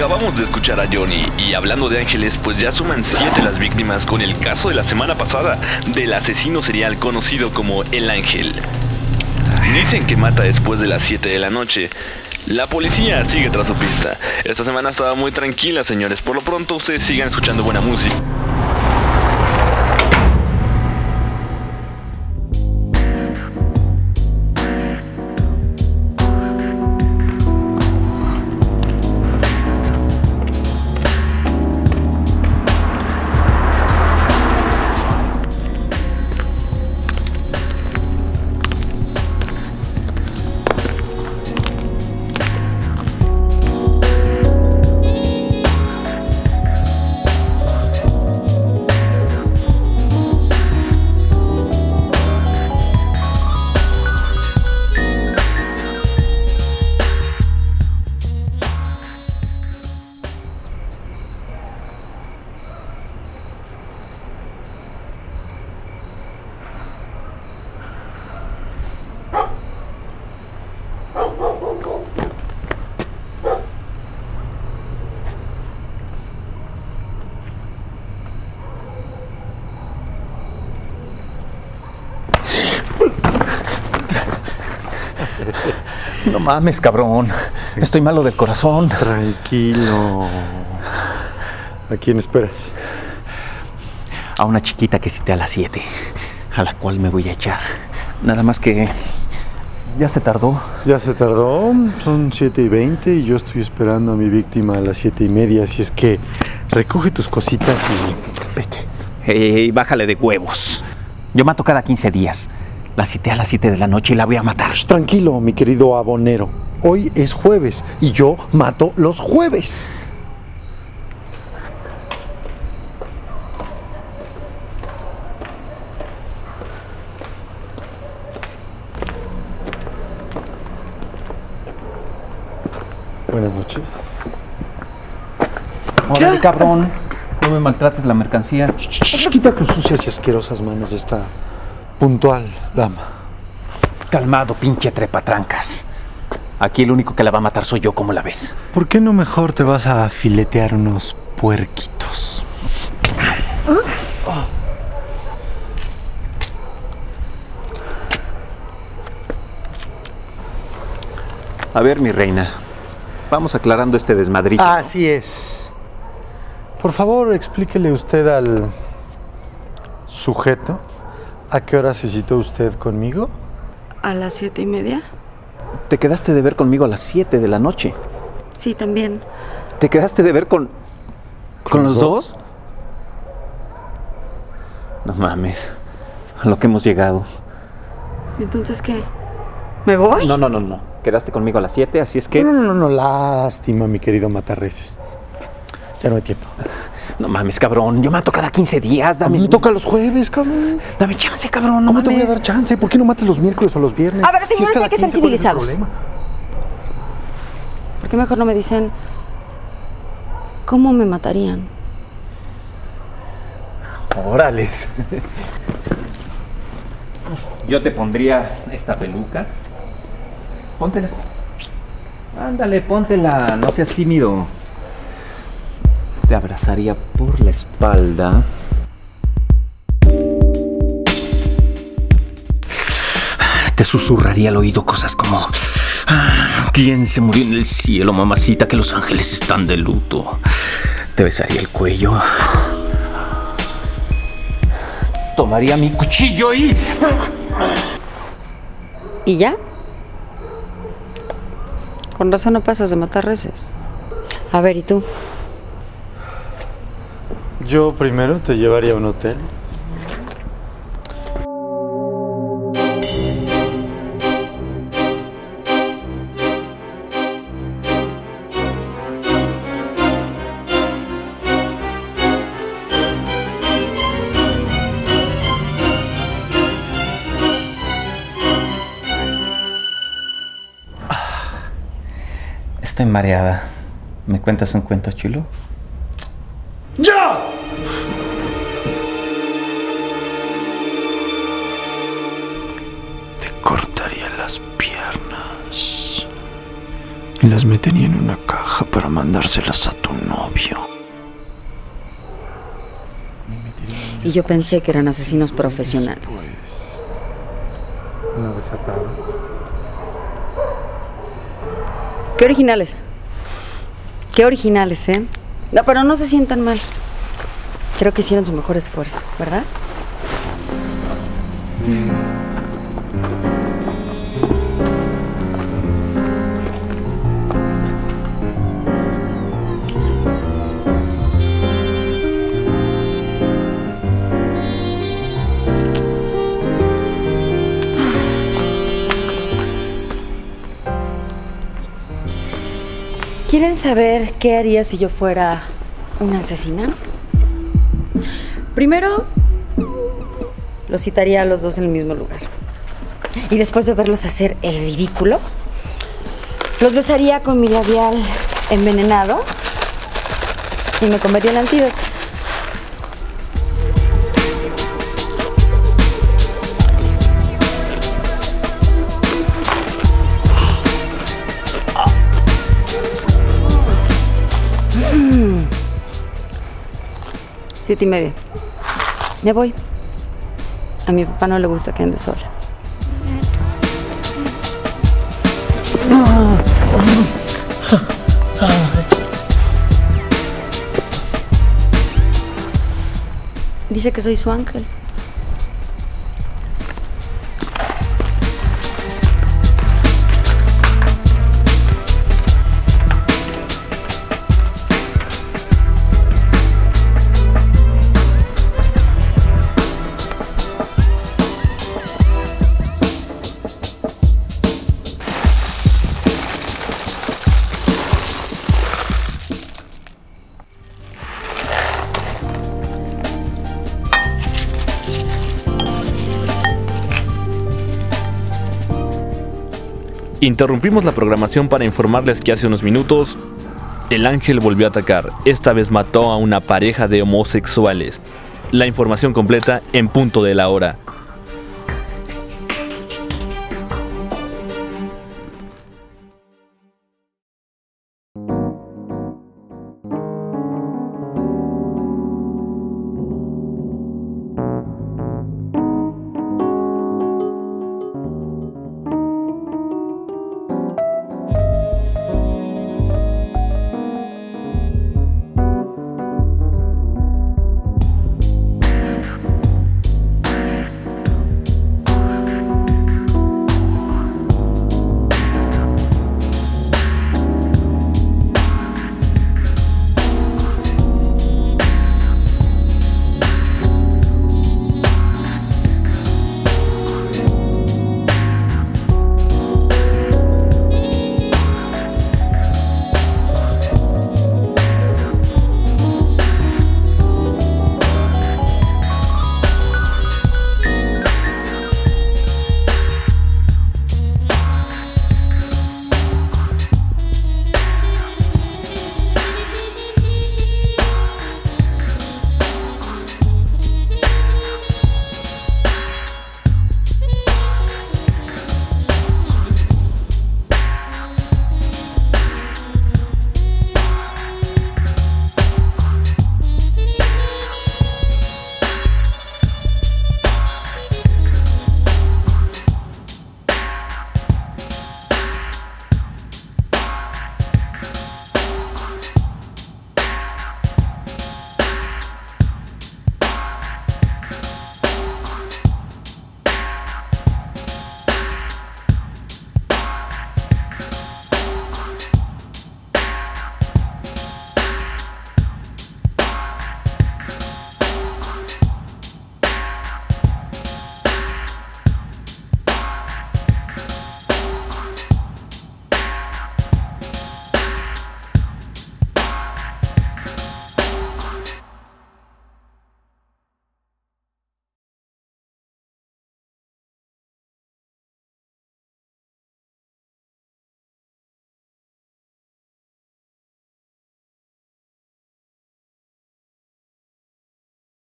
Acabamos de escuchar a Johnny y hablando de ángeles, pues ya suman siete las víctimas con el caso de la semana pasada del asesino serial conocido como El Ángel. Dicen que mata después de las 7 de la noche. La policía sigue tras su pista. Esta semana estaba muy tranquila, señores. Por lo pronto, ustedes sigan escuchando buena música. Mames, cabrón. Estoy malo del corazón. Tranquilo. ¿A quién esperas? A una chiquita que cité a las 7, a la cual me voy a echar. Nada más que ya se tardó. Ya se tardó, son 7 y 20 y yo estoy esperando a mi víctima a las 7 y media, así es que recoge tus cositas y vete. Ey, bájale de huevos. Yo mato cada 15 días. La cité a las 7 de la noche y la voy a matar. Tranquilo, mi querido abonero. Hoy es jueves y yo mato los jueves. Buenas noches. Órale, cabrón. No me maltrates la mercancía. Shh, shh, Quita tus sucias y asquerosas manos de esta puntual dama. Calmado, pinche trepatrancas. Aquí el único que la va a matar soy yo, ¿cómo la ves? ¿Por qué no mejor te vas a filetear unos puerquitos? A ver, mi reina. Vamos aclarando este desmadrito. Así es. Por favor, explíquele usted al sujeto a qué hora se citó usted conmigo. ¿A las siete y media? Te quedaste de ver conmigo a las 7 de la noche. Sí, también. ¿Te quedaste de ver con. con los dos? No mames. A lo que hemos llegado. ¿Entonces qué? ¿Me voy? No, no, no, no. Quedaste conmigo a las 7, así es que. No, no, no, no, lástima, mi querido Matarreces. Ya no hay tiempo. No mames, cabrón. Yo mato cada 15 días. A mí Dame. me toca los jueves, cabrón. Dame chance, cabrón. No ¿Cómo te voy a dar chance? ¿Por qué no mates los miércoles o los viernes? A ver, Si es señores, cada hay que ser 15, ¿cuál es el civilizados. ¿Por qué mejor no me dicen cómo me matarían? Órales. Yo te pondría esta peluca. Póntela. Ándale, póntela. No seas tímido. Te abrazaría por la espalda. Te susurraría al oído cosas como... "Ah, ¿Quién se murió en el cielo, mamacita? Que los ángeles están de luto. Te besaría el cuello. Tomaría mi cuchillo y... ¿Y ya? Con razón no pasas de matar reses. A ver, ¿y tú? Yo primero te llevaría a un hotel. Estoy mareada. ¿Me cuentas un cuento chulo? Y las metería en una caja para mandárselas a tu novio. Y yo pensé que eran asesinos profesionales. Una vez atado. Qué originales. Qué originales, ¿eh? No, pero no se sientan mal. Creo que hicieron su mejor esfuerzo, ¿verdad? ¿Quieren saber qué haría si yo fuera una asesina? Primero, los citaría a los dos en el mismo lugar. Y después de verlos hacer el ridículo, los besaría con mi labial envenenado y me comería el antídoto. Siete y media. Me voy. A mi papá no le gusta que ande sola. Dice que soy su ángel. Interrumpimos la programación para informarles que hace unos minutos el ángel volvió a atacar. Esta vez mató a una pareja de homosexuales. La información completa en punto de la hora.